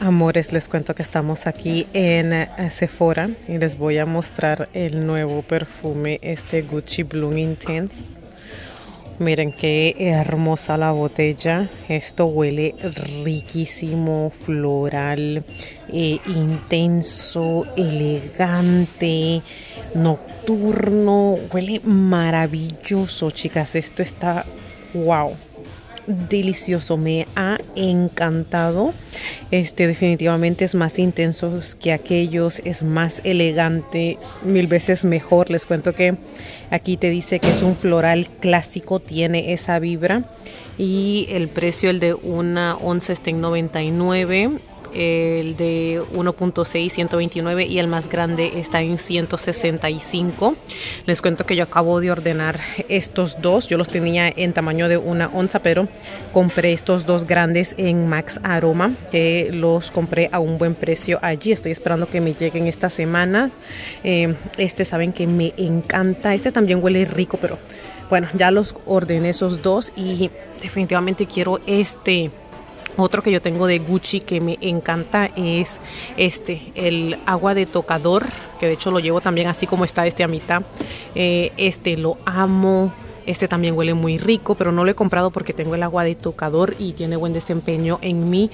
Amores, les cuento que estamos aquí en eh, Sephora y les voy a mostrar el nuevo perfume, este Gucci Bloom Intense. Miren qué hermosa la botella. Esto huele riquísimo, floral, eh, intenso, elegante, nocturno. Huele maravilloso, chicas. Esto está wow delicioso, me ha encantado. Este definitivamente es más intenso que aquellos, es más elegante, mil veces mejor. Les cuento que aquí te dice que es un floral clásico, tiene esa vibra y el precio el de una once está en 99 el de 1.6 129 y el más grande está en 165 les cuento que yo acabo de ordenar estos dos. Yo los tenía en tamaño de una onza pero compré estos dos grandes en Max Aroma que los compré a un buen precio allí. Estoy esperando que me lleguen esta semana. Eh, este saben que me encanta. Este también huele rico pero bueno ya los ordené esos dos y definitivamente quiero este otro que yo tengo de Gucci que me encanta es este, el agua de tocador, que de hecho lo llevo también así como está este a mitad. Eh, este lo amo. Este también huele muy rico, pero no lo he comprado porque tengo el agua de tocador y tiene buen desempeño en mí.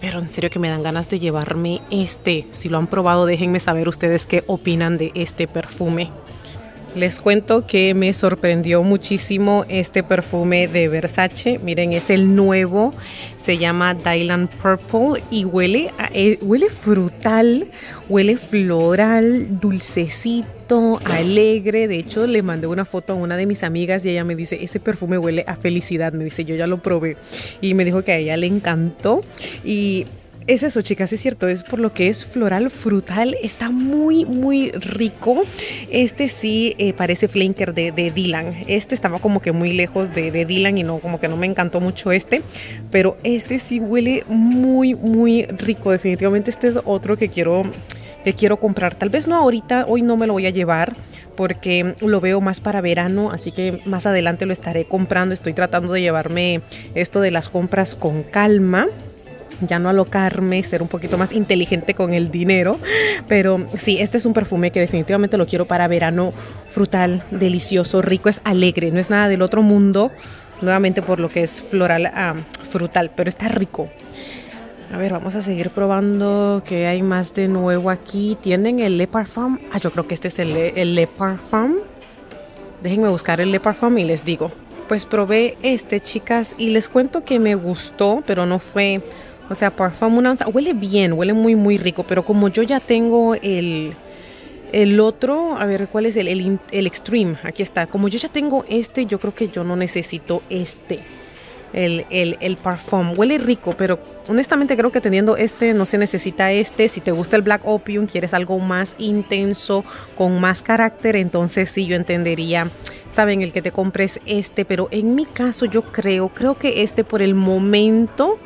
Pero en serio que me dan ganas de llevarme este. Si lo han probado, déjenme saber ustedes qué opinan de este perfume. Les cuento que me sorprendió muchísimo este perfume de Versace. Miren, es el nuevo. Se llama Dylan Purple y huele, eh, huele frutal, huele floral, dulcecito, alegre. De hecho, le mandé una foto a una de mis amigas y ella me dice, ese perfume huele a felicidad. Me dice, yo ya lo probé. Y me dijo que a ella le encantó. Y es eso, chicas, es cierto, es por lo que es floral, frutal, está muy, muy rico. Este sí eh, parece flanker de, de, Dylan. Este estaba como que muy lejos de, de, Dylan y no, como que no me encantó mucho este. Pero este sí huele muy, muy rico. Definitivamente este es otro que quiero, que quiero comprar. Tal vez no ahorita, hoy no me lo voy a llevar porque lo veo más para verano, así que más adelante lo estaré comprando. Estoy tratando de llevarme esto de las compras con calma ya no alocarme, ser un poquito más inteligente con el dinero. Pero sí, este es un perfume que definitivamente lo quiero para verano frutal, delicioso, rico, es alegre, no es nada del otro mundo, nuevamente por lo que es floral ah, frutal, pero está rico. A ver, vamos a seguir probando que hay más de nuevo aquí. Tienen el Le Parfum. Ah, yo creo que este es el, el Le Parfum. Déjenme buscar el Le Parfum y les digo. Pues probé este, chicas, y les cuento que me gustó, pero no fue o sea, parfum una Huele bien, huele muy, muy rico. Pero como yo ya tengo el, el otro, a ver, ¿cuál es el, el, Extreme? Aquí está. Como yo ya tengo este, yo creo que yo no necesito este. El, el, el parfum. Huele rico, pero honestamente creo que teniendo este no se necesita este. Si te gusta el Black Opium, quieres algo más intenso, con más carácter, entonces sí yo entendería, saben, el que te compres este. Pero en mi caso yo creo, creo que este por el momento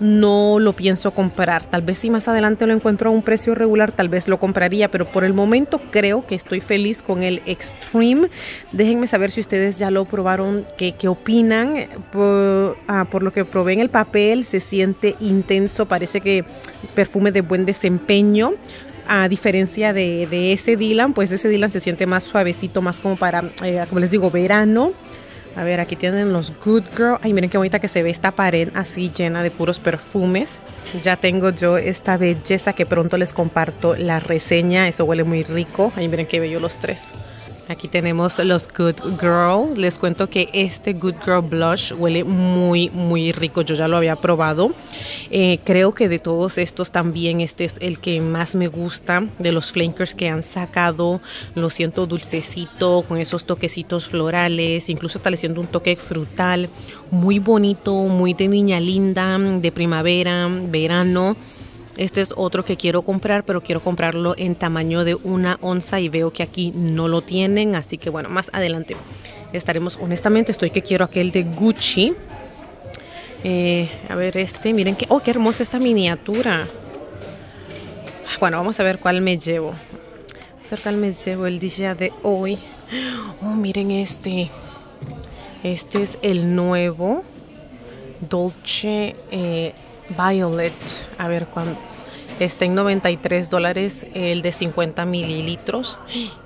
no lo pienso comprar. Tal vez si más adelante lo encuentro a un precio regular, tal vez lo compraría, pero por el momento creo que estoy feliz con el Extreme. Déjenme saber si ustedes ya lo probaron, qué, qué opinan. Por, ah, por lo que probé en el papel, se siente intenso, parece que perfume de buen desempeño a diferencia de, de, ese Dylan, pues ese Dylan se siente más suavecito, más como para, eh, como les digo, verano. A ver, aquí tienen los Good Girl. Ay, miren qué bonita que se ve esta pared así llena de puros perfumes. Ya tengo yo esta belleza que pronto les comparto la reseña. Eso huele muy rico. Ay, miren qué bello los tres. Aquí tenemos los Good Girl. Les cuento que este Good Girl Blush huele muy, muy rico. Yo ya lo había probado. Eh, creo que de todos estos también este es el que más me gusta. De los flankers que han sacado. Lo siento dulcecito, con esos toquecitos florales. Incluso está haciendo un toque frutal. Muy bonito, muy de niña linda, de primavera, verano. Este es otro que quiero comprar, pero quiero comprarlo en tamaño de una onza y veo que aquí no lo tienen. Así que bueno, más adelante estaremos. Honestamente, estoy que quiero aquel de Gucci. Eh, a ver este, miren que, oh, qué hermosa esta miniatura. Bueno, vamos a ver cuál me llevo. Vamos a ver cuál me llevo el día de hoy. Oh, miren este. Este es el nuevo Dolce eh, Violet. A ver Está en 93 dólares el de 50 mililitros.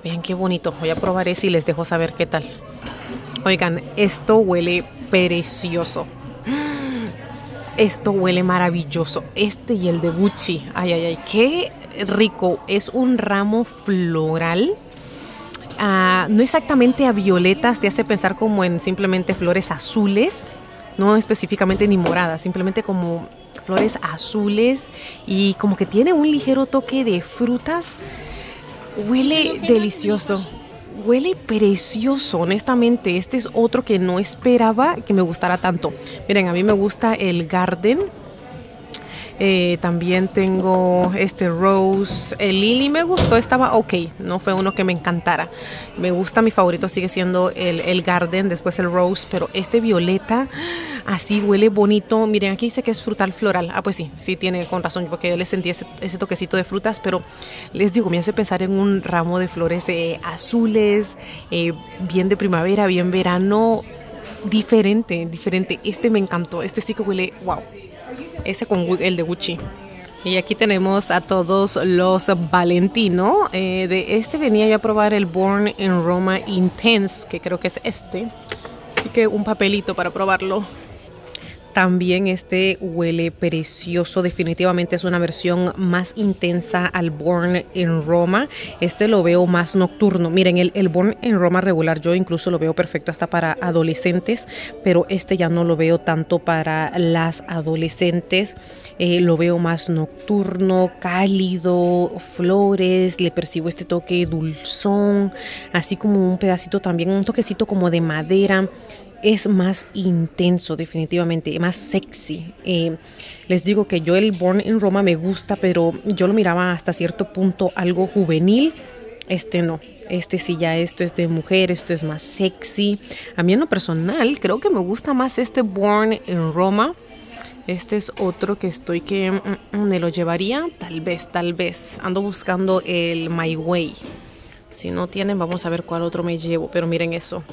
Vean qué bonito. Voy a probar ese y les dejo saber qué tal. Oigan, esto huele precioso. Esto huele maravilloso. Este y el de Gucci. Ay, ay, ay. Qué rico. Es un ramo floral. Ah, no exactamente a violetas, te hace pensar como en simplemente flores azules, no específicamente ni moradas, simplemente como flores azules y como que tiene un ligero toque de frutas. Huele delicioso. Huele precioso, honestamente. Este es otro que no esperaba que me gustara tanto. Miren, a mí me gusta el Garden eh, también tengo este Rose. El Lily me gustó, estaba ok. No fue uno que me encantara. Me gusta, mi favorito sigue siendo el, el Garden, después el Rose. Pero este violeta, así huele bonito. Miren, aquí dice que es frutal floral. Ah, pues sí, sí tiene con razón, porque yo le sentí ese, toquecito de frutas. Pero les digo, me hace pensar en un ramo de flores eh, azules, eh, bien de primavera, bien verano. Diferente, diferente. Este me encantó. Este sí que huele, wow ese con el de Gucci. Y aquí tenemos a todos los Valentino. Eh, de este venía yo a probar el Born in Roma Intense, que creo que es este. Así que un papelito para probarlo. También este huele precioso, definitivamente es una versión más intensa al Born en Roma. Este lo veo más nocturno. Miren, el, Born en Roma regular yo incluso lo veo perfecto hasta para adolescentes, pero este ya no lo veo tanto para las adolescentes. Eh, lo veo más nocturno, cálido, flores, le percibo este toque dulzón, así como un pedacito también, un toquecito como de madera es más intenso definitivamente, más sexy. Eh, les digo que yo el Born in Roma me gusta, pero yo lo miraba hasta cierto punto algo juvenil. Este no, este sí ya esto es de mujer, esto es más sexy. A mí en lo personal creo que me gusta más este Born in Roma. Este es otro que estoy que mm, mm, me lo llevaría, tal vez, tal vez. Ando buscando el My Way. Si no tienen, vamos a ver cuál otro me llevo. Pero miren eso.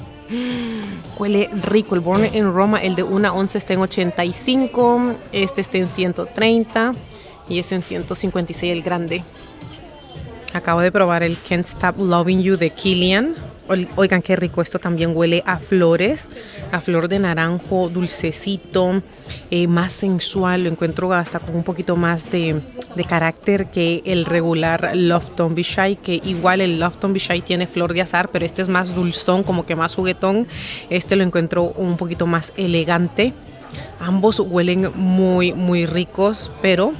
Huele rico. El Born en Roma, el de una once está en 85. Este está en 130. Y es en 156 el grande. Acabo de probar el Can't Stop Loving You de Killian. Oigan qué rico, esto también huele a flores, a flor de naranjo, dulcecito, eh, más sensual, lo encuentro hasta con un poquito más de, carácter que el regular Be Shy, que igual el Be Shy tiene flor de azar, pero este es más dulzón, como que más juguetón, este lo encuentro un poquito más elegante. Ambos huelen muy, muy ricos, pero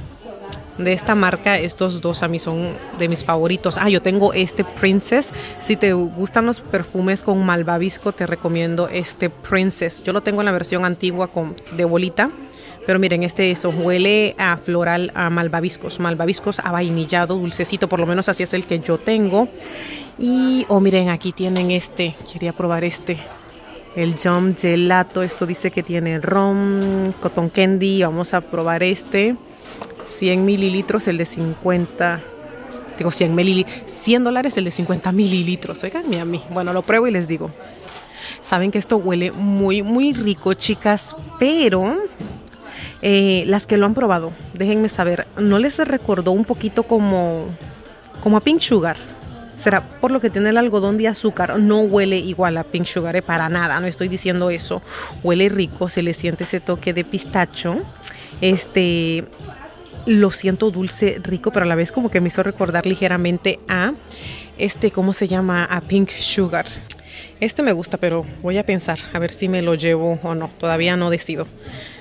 de esta marca, estos dos a mí son de mis favoritos. Ah, yo tengo este Princess. Si te gustan los perfumes con malvavisco, te recomiendo este Princess. Yo lo tengo en la versión antigua con, de bolita. Pero miren, este eso huele a floral, a malvaviscos, malvaviscos a vainillado, dulcecito, por lo menos así es el que yo tengo. Y, oh, miren, aquí tienen este, quería probar este, el Jump Gelato. Esto dice que tiene rom, cotton candy. Vamos a probar este. 100 mililitros, el de 50. Digo 100 mililitros. 100 dólares, el de 50 mililitros. Oigan, a mí. Bueno, lo pruebo y les digo. Saben que esto huele muy, muy rico, chicas, pero eh, las que lo han probado, déjenme saber, ¿no les recordó un poquito como, como a Pink Sugar? Será por lo que tiene el algodón de azúcar, no huele igual a Pink Sugar, eh, para nada, no estoy diciendo eso. Huele rico, se le siente ese toque de pistacho. Este, lo siento dulce, rico, pero a la vez como que me hizo recordar ligeramente a este, ¿cómo se llama? A Pink Sugar. Este me gusta, pero voy a pensar a ver si me lo llevo o no. Todavía no decido.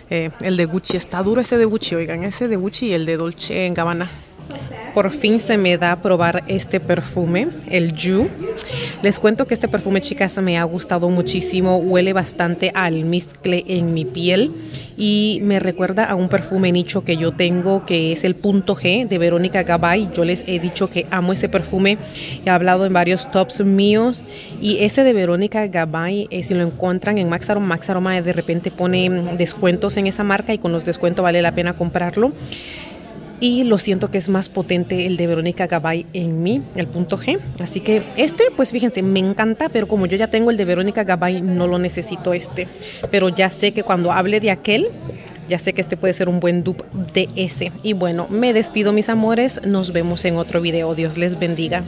Eh, el de Gucci está duro ese de Gucci, oigan, ese de Gucci y el de Dolce en Gabbana. Por fin se me da probar este perfume, el Ju. Les cuento que este perfume, chicas, me ha gustado muchísimo. Huele bastante al mezcle en mi piel y me recuerda a un perfume nicho que yo tengo que es el Punto G de Verónica Gabay. Yo les he dicho que amo ese perfume. He hablado en varios tops míos y ese de Verónica Gabay, eh, si lo encuentran en Max Aroma, Max Aroma de repente pone descuentos en esa marca y con los descuentos vale la pena comprarlo y lo siento que es más potente el de Verónica Gabay en mí, el punto G. Así que este, pues fíjense, me encanta, pero como yo ya tengo el de Verónica Gabay, no lo necesito este. Pero ya sé que cuando hable de aquel, Ya sé que este puede ser un buen dupe de ese. Y bueno, me despido mis amores. Nos vemos en otro video. Dios les bendiga.